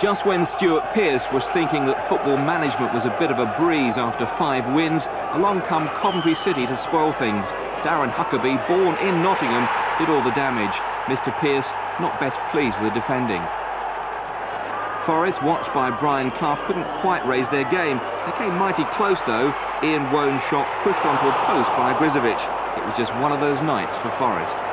Just when Stuart Pearce was thinking that football management was a bit of a breeze after five wins, along come Coventry City to spoil things. Darren Huckerby, born in Nottingham, did all the damage. Mr Pearce not best pleased with the defending. Forest, watched by Brian Clough, couldn't quite raise their game. They came mighty close though. Ian Woan's shot pushed onto a post by Ogrizovic. It was just one of those nights for Forest.